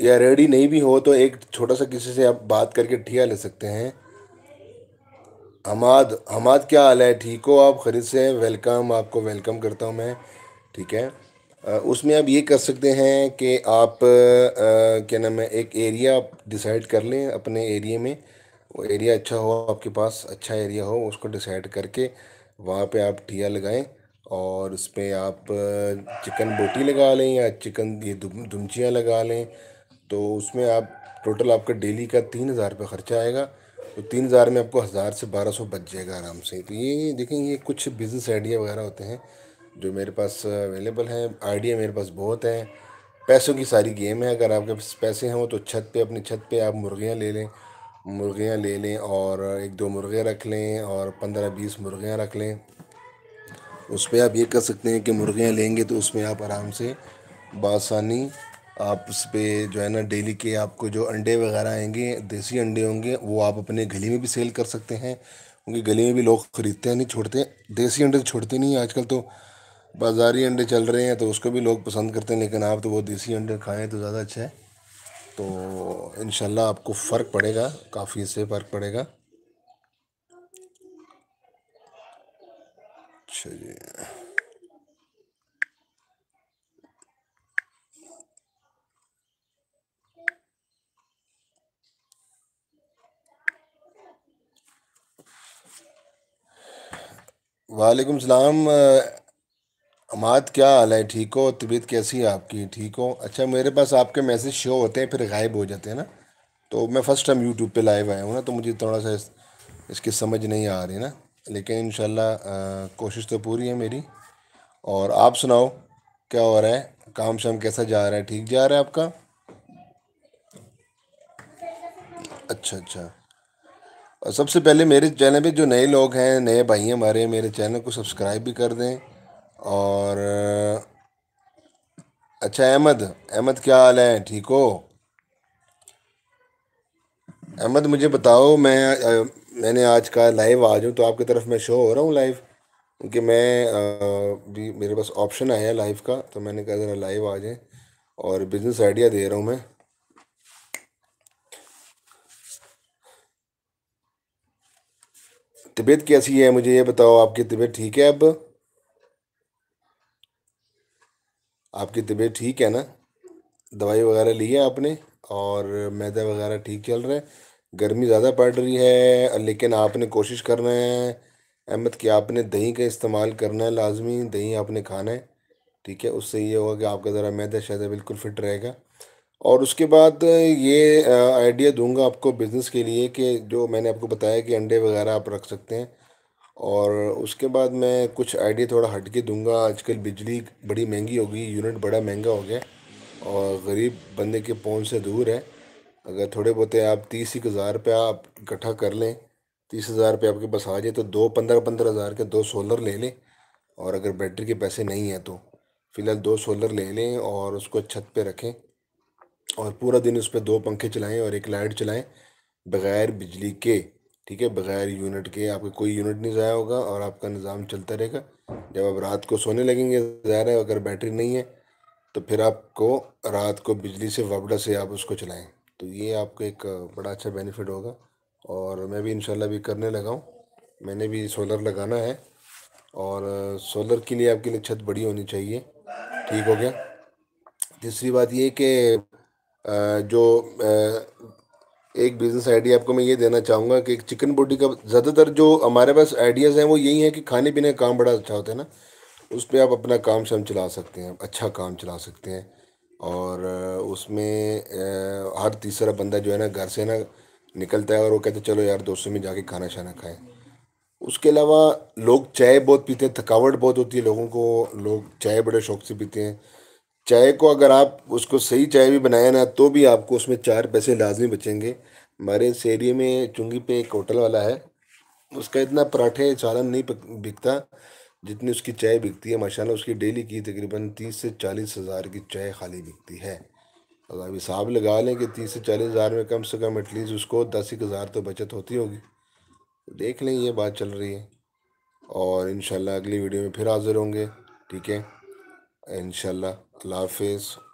या रेडी नहीं भी हो तो एक छोटा सा किसी से आप बात करके ठिया ले सकते हैं। हमाद हमाद क्या हाल है? ठीक हो आप? खरीद से वेलकम, आपको वेलकम करता हूँ मैं। ठीक है? उसमें आप ये कर सकते हैं कि आप क्या नाम है, एक एरिया आप डिसाइड कर लें अपने एरिया में। वो एरिया अच्छा हो आपके पास अच्छा एरिया हो, उसको डिसाइड करके वहाँ पे आप ठिया लगाएँ और उस पर आप चिकन बोटी लगा लें या चिकन, ये दुमचियाँ लगा लें। तो उसमें आप टोटल आपका डेली का तीन हज़ार रुपये ख़र्चा आएगा तो तीन हज़ार में आपको हज़ार से बारह सौ बच जाएगा आराम से। तो ये देखें, ये कुछ बिज़नेस आइडिया वगैरह होते हैं जो मेरे पास अवेलेबल हैं आइडिया मेरे पास बहुत हैं। पैसों की सारी गेम है, अगर आपके पास पैसे हों तो छत पे, अपनी छत पे आप मुर्गियाँ ले लें, मुर्गियाँ ले लें और एक दो मुर्गे रख लें और पंद्रह बीस मुर्गियाँ रख लें। उस पर आप ये कर सकते हैं कि मुर्गियाँ लेंगे तो उसमें आप आराम से बासानी आप उस पर जो है ना, डेली के आपको जो अंडे वगैरह आएँगे, देसी अंडे होंगे, वो आप अपने गली में भी सेल कर सकते हैं। क्योंकि गली में भी लोग ख़रीदते हैं, नहीं छोड़ते। देसी अंडे तो छोड़ते नहीं हैं आजकल तो। बाज़ारी अंडे चल रहे हैं तो उसको भी लोग पसंद करते हैं, लेकिन आप तो वो देसी अंडे खाएँ तो ज़्यादा अच्छा है। तो इन आपको फ़र्क पड़ेगा, काफ़ी इससे फ़र्क पड़ेगा। अच्छा जी वालेकुम सलाम अमाद क्या हाल है? ठीक हो? तबीयत कैसी है आपकी? ठीक हो? अच्छा मेरे पास आपके मैसेज शो होते हैं फिर गायब हो जाते हैं ना? तो मैं फ़र्स्ट टाइम यूट्यूब पे लाइव आया हूँ ना तो मुझे थोड़ा सा इस, इसकी समझ नहीं आ रही ना। लेकिन इन कोशिश तो पूरी है मेरी। और आप सुनाओ क्या हो रहा है? काम शाम कैसा जा रहा है? ठीक जा रहा है आपका? अच्छा अच्छा। सबसे पहले मेरे चैनल पे जो नए लोग हैं नए भाई हमारे मेरे चैनल को सब्सक्राइब भी कर दें। और अच्छा अहमद अहमद क्या हाल है? ठीक हो? अहमद मुझे बताओ मैं आ, मैंने आज का लाइव आ जाऊँ तो आपकी तरफ़ मैं शो हो रहा हूँ लाइव क्योंकि मैं भी मेरे पास ऑप्शन आया लाइव का तो मैंने कहा ज़रा लाइव आ जाए और बिज़नेस आइडिया दे रहा हूँ मैं। तबीयत कैसी है? मुझे ये बताओ, आपकी तबीयत ठीक है अब? आपकी तबीयत ठीक है ना? दवाई वगैरह ली है आपने? और मैदा वगैरह ठीक चल रहा है? गर्मी ज़्यादा पड़ रही है, लेकिन आपने कोशिश करना है, अहमद, कि आपने दही का इस्तेमाल करना है लाजमी, दही आपने खाना है, ठीक है? उससे ये होगा कि आपका ज़रा मैदा शैदा बिल्कुल फिट रहेगा। और उसके बाद ये आइडिया दूँगा आपको बिज़नेस के लिए कि जो मैंने आपको बताया कि अंडे वगैरह आप रख सकते हैं। और उसके बाद मैं कुछ आइडिया थोड़ा हट के दूँगा। आजकल बिजली बड़ी महँगी होगी यूनिट बड़ा महँगा हो गया और गरीब बंदे के पहुँच से दूर है। अगर थोड़े बहुत आप तीस एक हज़ार रुपया आप इकट्ठा कर लें, तीस हज़ार रुपये आपके पास आ जाए तो दो पंद्रह पंद्रह हज़ार के दो सोलर ले लें। और अगर बैटरी के पैसे नहीं हैं तो फ़िलहाल दो सोलर ले लें और उसको छत पे रखें। और पूरा दिन उस पर दो पंखे चलाएँ और एक लाइट चलाएँ, बग़ैर बिजली के, ठीक है? बग़ैर यूनिट के, आपका कोई यूनिट नहीं ज़ाया होगा और आपका निज़ाम चलता रहेगा। जब आप रात को सोने लगेंगे, ज़ाहिर है अगर बैटरी नहीं है तो फिर आपको रात को बिजली से वबड़ा से आप उसको चलाएँ। तो ये आपको एक बड़ा अच्छा बेनिफिट होगा और मैं भी इंशाल्लाह भी करने लगा हूँ। मैंने भी सोलर लगाना है और सोलर के लिए आपके लिए छत बड़ी होनी चाहिए। ठीक हो गया? तीसरी बात ये कि जो एक बिज़नेस आइडिया आपको मैं ये देना चाहूँगा कि चिकन बोटी का ज़्यादातर जो हमारे पास आइडियाज़ हैं वो यही है कि खाने पीने का काम बड़ा अच्छा होता है ना। उस पर आप अपना काम शाम चला सकते हैं अच्छा काम चला सकते हैं। और उसमें हर तीसरा बंदा जो है ना घर से ना निकलता है और वो कहते चलो यार दोस्तों में जाके खाना शाना खाएँ। उसके अलावा लोग चाय बहुत पीते हैं, थकावट बहुत होती है लोगों को, लोग चाय बड़े शौक से पीते हैं। चाय को अगर आप उसको सही चाय भी बनाए ना तो भी आपको उसमें चार पैसे लाजमी बचेंगे। हमारे इस एरिए में चुंगी पे एक होटल वाला है, उसका इतना पराठे सालन नहीं बिकता जितनी उसकी चाय बिकती है। माशाल्लाह उसकी डेली की तकरीबन तीस से चालीस हज़ार की चाय खाली बिकती है। अगर हिसाब लगा लें कि तीस से चालीस हज़ार में कम से कम एटलीस्ट उसको दस एक हज़ार तो बचत होती होगी। देख लें, ये बात चल रही है। और इन अगली वीडियो में फिर हाज़िर होंगे, ठीक है? इन हाफिज़।